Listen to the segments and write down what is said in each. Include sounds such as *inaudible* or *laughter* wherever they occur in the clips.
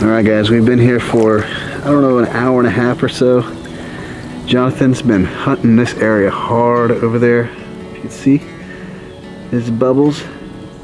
All right, guys, we've been here for, I don't know, an hour and a half or so. Jonathan's been hunting this area hard over there. You can see his bubbles.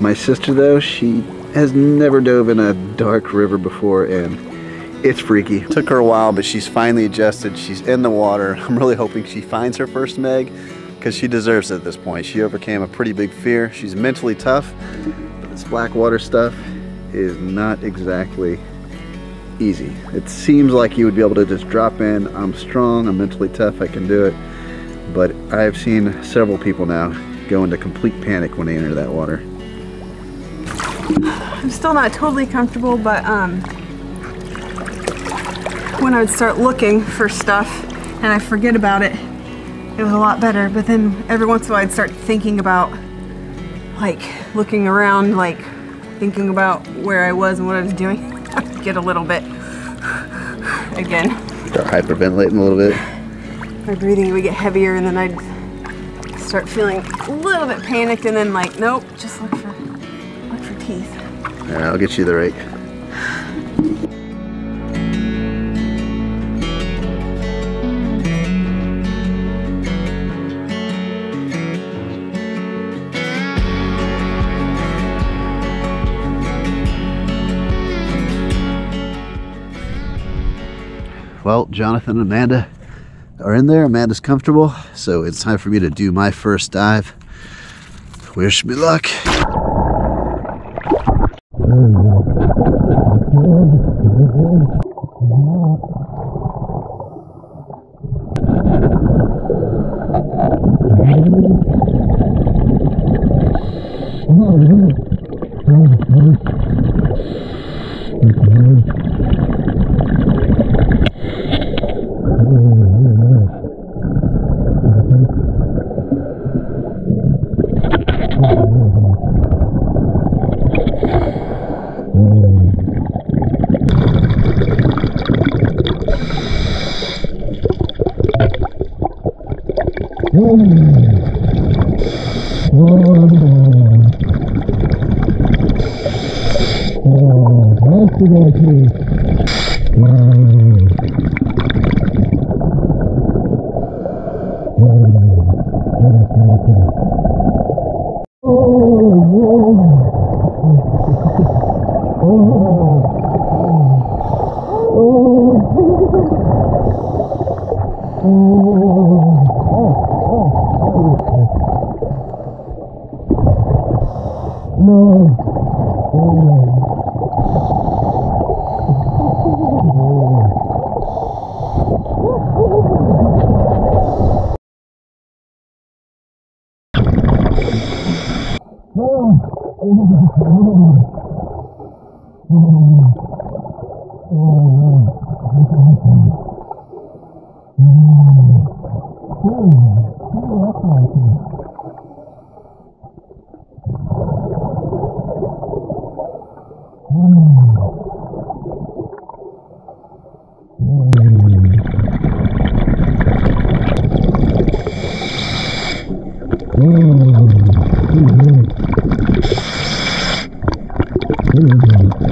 My sister, though, she has never dove in a dark river before, and it's freaky. Took her a while, but she's finally adjusted. She's in the water. *laughs* I'm really hoping she finds her first Meg, because she deserves it at this point. She overcame a pretty big fear. She's mentally tough, but this black water stuff is not exactly easy. It seems like you would be able to just drop in, I'm strong, I'm mentally tough, I can do it. But I've seen several people now go into complete panic when they enter that water. I'm still not totally comfortable, but um, when I would start looking for stuff and I forget about it, it was a lot better. But then every once in a while I'd start thinking about, like, looking around, like, thinking about where I was and what I was doing. Get a little bit, again. Start hyperventilating a little bit. My breathing would get heavier and then I'd start feeling a little bit panicked and then like, nope, just look for, look for teeth. Yeah, I'll get you the rake. well, Jonathan and Amanda are in there. Amanda's comfortable, so it's time for me to do my first dive. Wish me luck. *laughs* 音が綺麗。うん。Oh, oh, oh. Mm-hmm.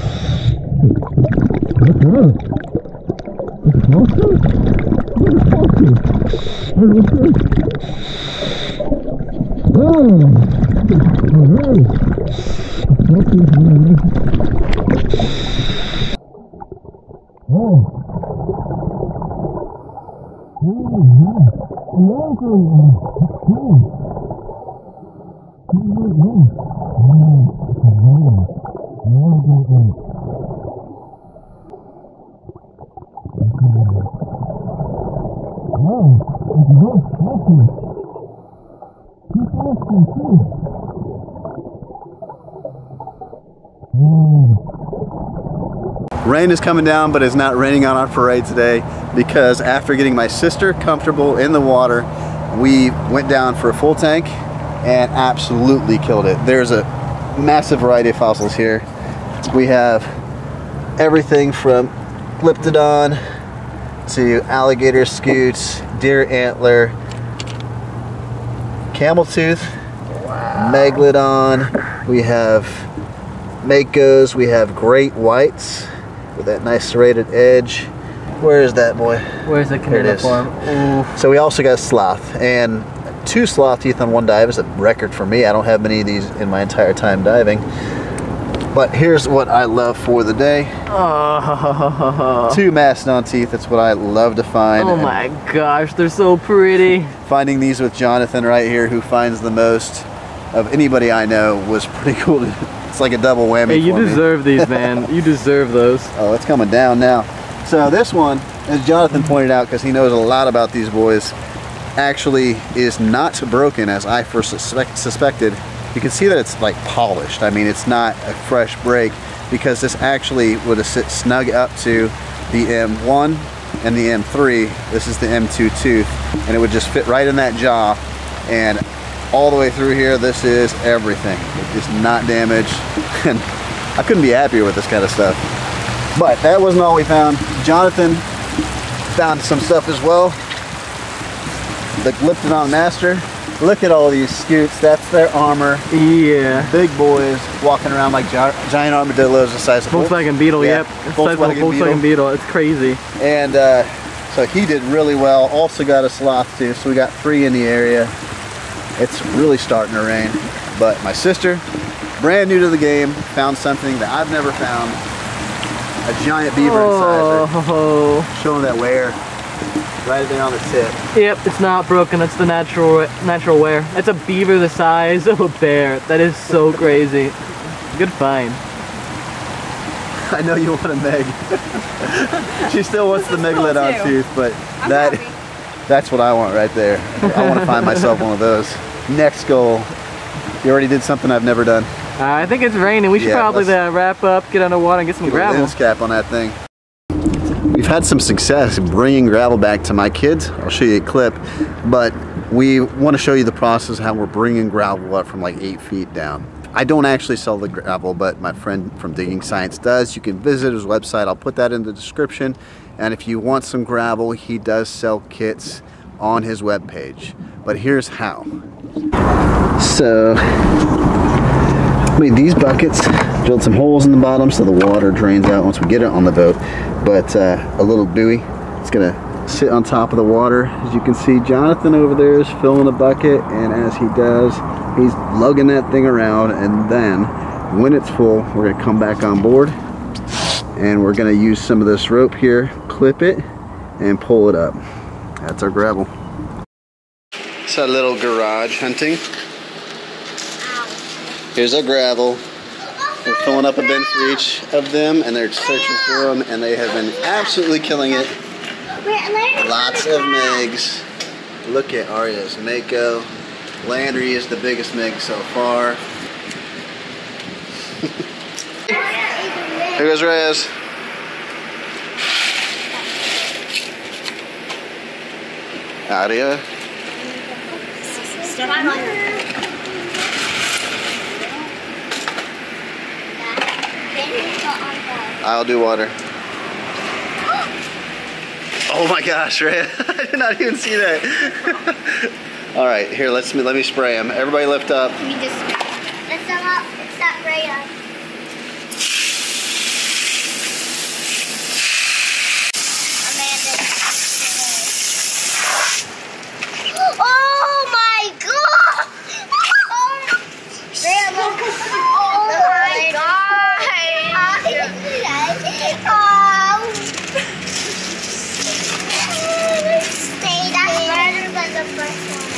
Look at that. Look at Foxy. Look at Foxy. Look at this. Oh, all right. Foxy's there. Oh. Oh, yeah. Welcome. That's cool. He's right there. Oh, it's a lot of. Welcome. no too. Rain is coming down, but it's not raining on our parade today because after getting my sister comfortable in the water, we went down for a full tank and absolutely killed it. There's a massive variety of fossils here. We have everything from Glyptodon to alligator scutes, deer antler, camel tooth, megalodon. We have makos. We have great whites with that nice serrated edge. Where is that boy? Where's the cuneiform? So we also got sloth and two sloth teeth on one dive is a record for me. I don't have many of these in my entire time diving. But here's what I love for the day. Oh, Two mastodon teeth. That's what I love to find. oh And my gosh, they're so pretty. Finding these with Jonathan right here, who finds the most of anybody I know, was pretty *laughs* cool. It's like a double whammy. Hey, you for me. deserve these, *laughs* man. You deserve those. Oh, it's coming down now. So this one, as Jonathan pointed out, because he knows a lot about these boys, actually is not broken as I first suspect, suspected. You can see that it's like polished. I mean, it's not a fresh break because this actually would sit snug up to the M1 and the M3. This is the M2 tooth, and it would just fit right in that jaw. And all the way through here, this is everything. It's not damaged, *laughs* and I couldn't be happier with this kind of stuff. But that wasn't all we found. Jonathan found some stuff as well. The Glyptodon Master. Look at all these scutes. That's their armor. Yeah. Big boys walking around like gi- giant armadillos the size of Volkswagen Beetle, Yeah, yep. Like a Volkswagen Volkswagen Beetle. It's crazy. And uh, so he did really well. Also got a sloth too. So we got three in the area. It's really starting to rain. But my sister, brand new to the game, found something that I've never found. A giant beaver. Oh, Showing that wear right there on the tip. yep. It's not broken. It's the natural natural wear. It's a beaver the size of a bear. That is so crazy. Good find. *laughs* I know you want a Meg. *laughs* she still wants the megalodon too. tooth, but I'm that happy. that's what I want right there. I want to find myself one of those. Next goal. You already did something I've never done. Uh, I think it's raining. We should Yeah, probably uh, wrap up, get underwater, and get some Get a gravel. lens cap on that thing. Had some success bringing gravel back to my kids. I'll show you a clip, but we want to show you the process how we're bringing gravel up from like eight feet down. I don't actually sell the gravel, but my friend from Digging Science does. You can visit his website. I'll put that in the description. And if you want some gravel, he does sell kits on his webpage. But here's how. So made these buckets, drilled some holes in the bottom so the water drains out once we get it on the boat. But uh, a little buoy, it's gonna sit on top of the water. As you can see, Jonathan over there is filling a bucket, and as he does, he's lugging that thing around. And then, when it's full, we're gonna come back on board, and we're gonna use some of this rope here, clip it, and pull it up. That's our gravel. It's a little garage hunting. Here's our gravel. We're filling up a bin for each of them, and they're searching for them, and they have been absolutely killing it. Lots of Megs. Look at Arya's Mako. Landry is the biggest Meg so far. *laughs* Here goes Reyes. Aria. I'll do water. *gasps* Oh my gosh, *laughs* Ray! I did not even see that. *laughs* All right, here, let's let me spray them. Everybody lift up. We just the first one.